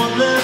someone live.